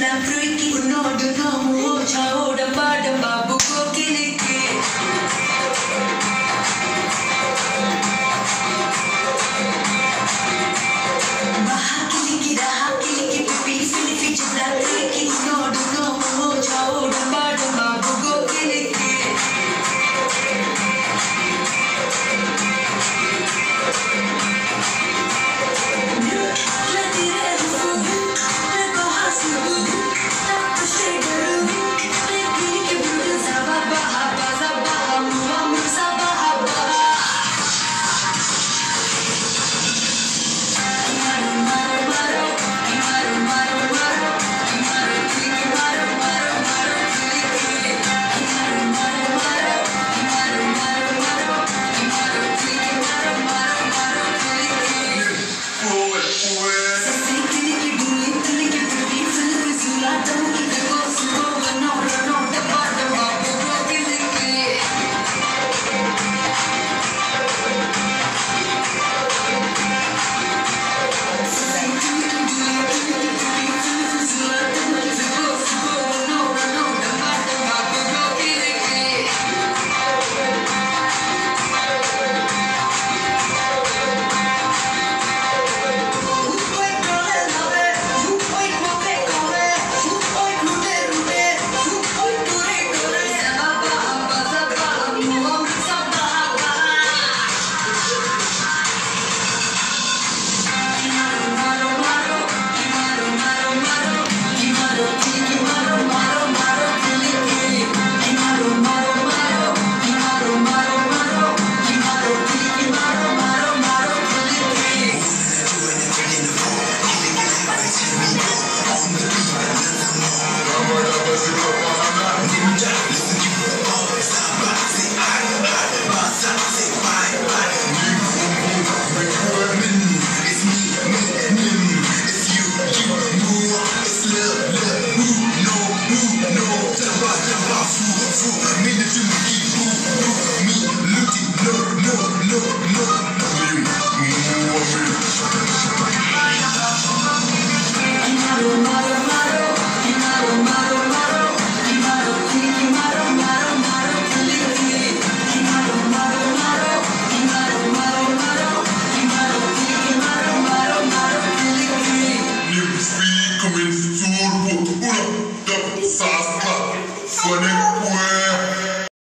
la pluie qui nous donne, nous dos, sasla, suena el